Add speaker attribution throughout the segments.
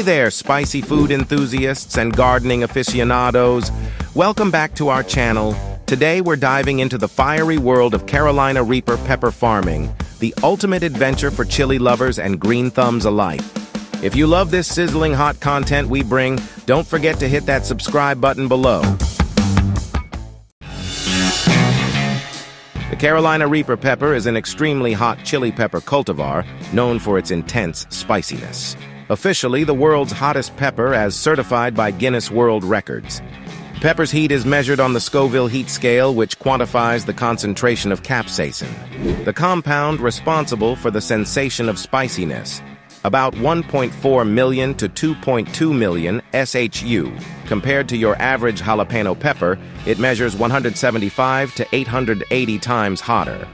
Speaker 1: Hey there, spicy food enthusiasts and gardening aficionados. Welcome back to our channel. Today we're diving into the fiery world of Carolina Reaper pepper farming, the ultimate adventure for chili lovers and green thumbs alike. If you love this sizzling hot content we bring, don't forget to hit that subscribe button below. The Carolina Reaper pepper is an extremely hot chili pepper cultivar known for its intense spiciness. Officially, the world's hottest pepper as certified by Guinness World Records. Pepper's heat is measured on the Scoville heat scale, which quantifies the concentration of capsaicin, the compound responsible for the sensation of spiciness, about 1.4 million to 2.2 million SHU. Compared to your average jalapeno pepper, it measures 175 to 880 times hotter.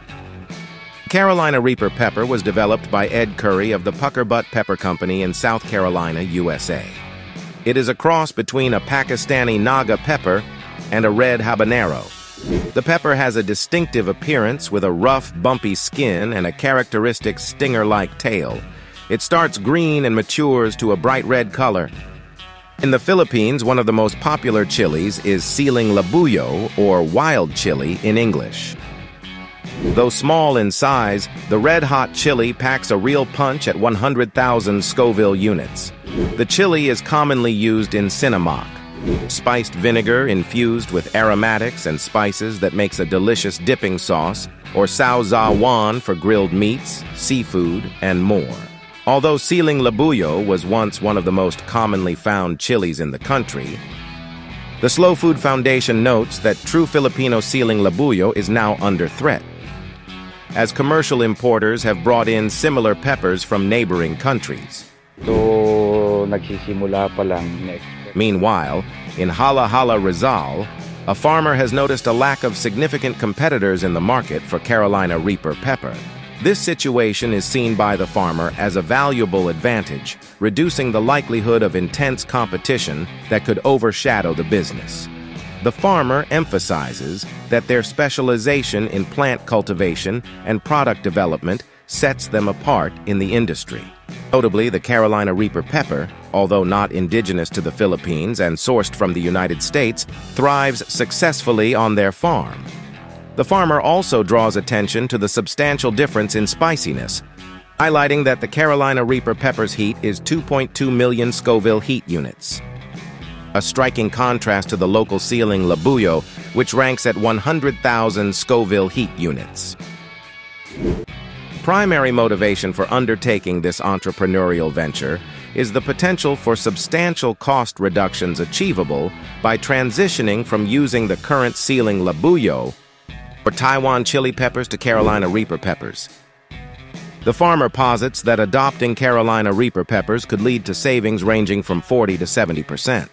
Speaker 1: Carolina Reaper pepper was developed by Ed Currie of the Pucker Butt Pepper Company in South Carolina, USA. It is a cross between a Pakistani Naga pepper and a red habanero. The pepper has a distinctive appearance with a rough, bumpy skin and a characteristic stinger-like tail. It starts green and matures to a bright red color. In the Philippines, one of the most popular chilies is siling labuyo, or wild chili in English. Though small in size, the red-hot chili packs a real punch at 100,000 Scoville units. The chili is commonly used in sinamak, spiced vinegar infused with aromatics and spices that makes a delicious dipping sauce, or sawsawan for grilled meats, seafood, and more. Although siling labuyo was once one of the most commonly found chilies in the country, the Slow Food Foundation notes that true Filipino siling labuyo is now under threat, as commercial importers have brought in similar peppers from neighboring countries.
Speaker 2: So, nagsisimula pa lang.
Speaker 1: Meanwhile, in Jalajala Rizal, a farmer has noticed a lack of significant competitors in the market for Carolina Reaper pepper. This situation is seen by the farmer as a valuable advantage, reducing the likelihood of intense competition that could overshadow the business. The farmer emphasizes that their specialization in plant cultivation and product development sets them apart in the industry. Notably, the Carolina Reaper pepper, although not indigenous to the Philippines and sourced from the United States, thrives successfully on their farm. The farmer also draws attention to the substantial difference in spiciness, highlighting that the Carolina Reaper pepper's heat is 2.2 million Scoville heat units. A striking contrast to the local siling Labuyo, which ranks at 100,000 Scoville heat units. Primary motivation for undertaking this entrepreneurial venture is the potential for substantial cost reductions achievable by transitioning from using the current siling Labuyo or Taiwan chili peppers to Carolina Reaper peppers. The farmer posits that adopting Carolina Reaper peppers could lead to savings ranging from 40 to 70%.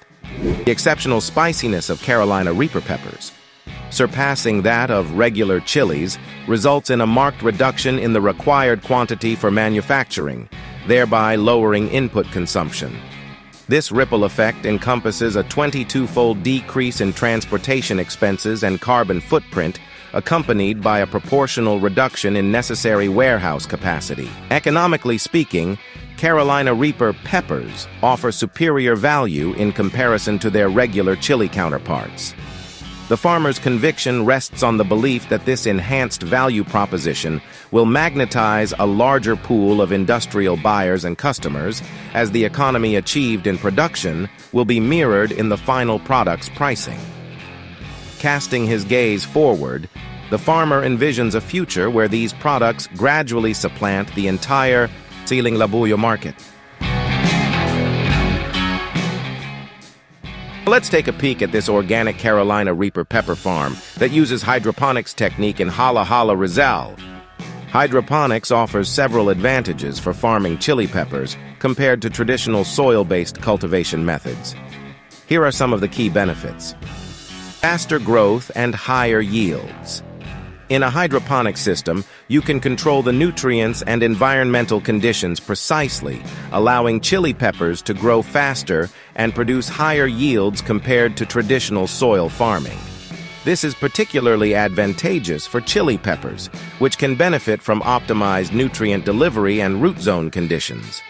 Speaker 1: The exceptional spiciness of Carolina Reaper peppers, surpassing that of regular chilies, results in a marked reduction in the required quantity for manufacturing, thereby lowering input consumption. This ripple effect encompasses a 22-fold decrease in transportation expenses and carbon footprint accompanied by a proportional reduction in necessary warehouse capacity. Economically speaking, Carolina Reaper peppers offer superior value in comparison to their regular chili counterparts. The farmer's conviction rests on the belief that this enhanced value proposition will magnetize a larger pool of industrial buyers and customers as the economy achieved in production will be mirrored in the final product's pricing. Casting his gaze forward, the farmer envisions a future where these products gradually supplant the entire siling labuyo market. Let's take a peek at this organic Carolina Reaper pepper farm that uses hydroponics technique in Jalajala Rizal. Hydroponics offers several advantages for farming chili peppers compared to traditional soil-based cultivation methods. Here are some of the key benefits. Faster growth and higher yields. In a hydroponic system, you can control the nutrients and environmental conditions precisely, allowing chili peppers to grow faster and produce higher yields compared to traditional soil farming. This is particularly advantageous for chili peppers, which can benefit from optimized nutrient delivery and root zone conditions.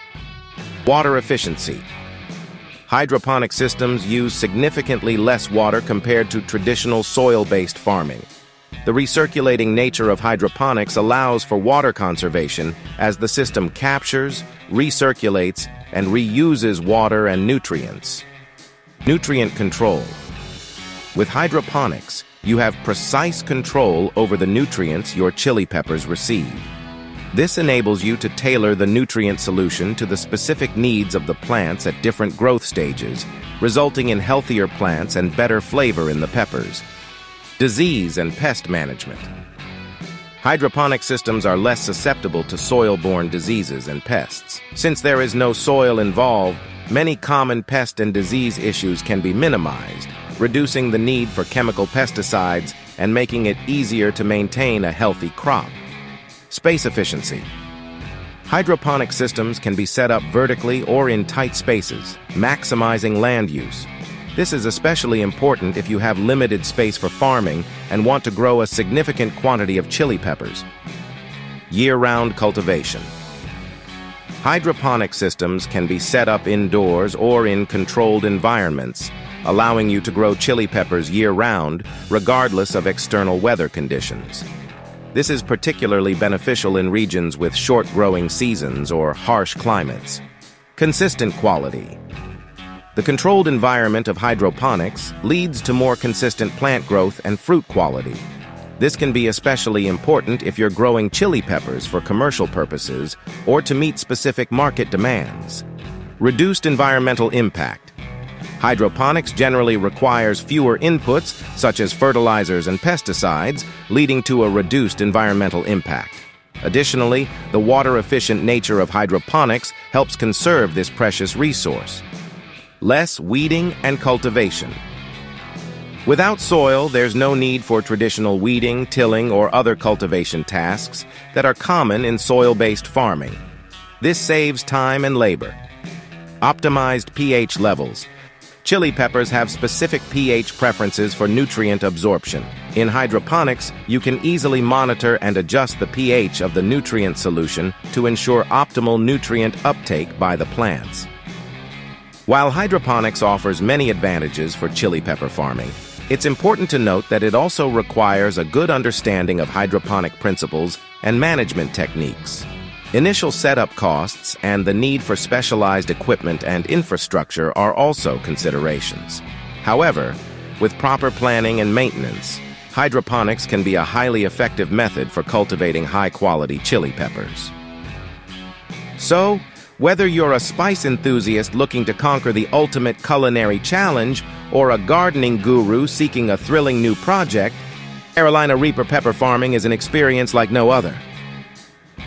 Speaker 1: Water efficiency. hydroponic systems use significantly less water compared to traditional soil-based farming. The recirculating nature of hydroponics allows for water conservation as the system captures, recirculates, and reuses water and nutrients. Nutrient control. With hydroponics, you have precise control over the nutrients your chili peppers receive. This enables you to tailor the nutrient solution to the specific needs of the plants at different growth stages, resulting in healthier plants and better flavor in the peppers. Disease and pest management. Hydroponic systems are less susceptible to soil-borne diseases and pests. Since there is no soil involved, many common pest and disease issues can be minimized, reducing the need for chemical pesticides and making it easier to maintain a healthy crop. Space efficiency. Hydroponic systems can be set up vertically or in tight spaces, maximizing land use. This is especially important if you have limited space for farming and want to grow a significant quantity of chili peppers. Year-round cultivation. Hydroponic systems can be set up indoors or in controlled environments, allowing you to grow chili peppers year-round, regardless of external weather conditions. This is particularly beneficial in regions with short growing seasons or harsh climates. Consistent quality. The controlled environment of hydroponics leads to more consistent plant growth and fruit quality. This can be especially important if you're growing chili peppers for commercial purposes or to meet specific market demands. Reduced environmental impact. Hydroponics generally requires fewer inputs, such as fertilizers and pesticides, leading to a reduced environmental impact. Additionally, the water-efficient nature of hydroponics helps conserve this precious resource. Less weeding and cultivation. Without soil, there's no need for traditional weeding, tilling, or other cultivation tasks that are common in soil-based farming. This saves time and labor. Optimized pH levels. Chili peppers have specific pH preferences for nutrient absorption. In hydroponics, you can easily monitor and adjust the pH of the nutrient solution to ensure optimal nutrient uptake by the plants. While hydroponics offers many advantages for chili pepper farming, it's important to note that it also requires a good understanding of hydroponic principles and management techniques. Initial setup costs and the need for specialized equipment and infrastructure are also considerations. However, with proper planning and maintenance, hydroponics can be a highly effective method for cultivating high-quality chili peppers. So, whether you're a spice enthusiast looking to conquer the ultimate culinary challenge or a gardening guru seeking a thrilling new project, Carolina Reaper pepper farming is an experience like no other.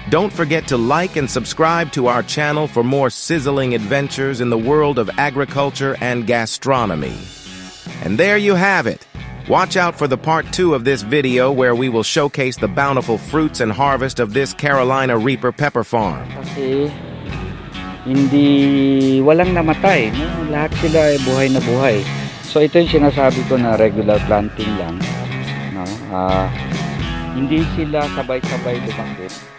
Speaker 1: Don't forget to like and subscribe to our channel for more sizzling adventures in the world of agriculture and gastronomy. And there you have it. Watch out for the part two of this video where we will showcase the bountiful fruits and harvest of this Carolina Reaper pepper farm.
Speaker 2: Kasi hindi walang namatay, no? Lahat sila ay buhay na buhay. So ito yung sinasabi ko na regular planting lang, no? Ah, hindi sila sabay-sabay lumakit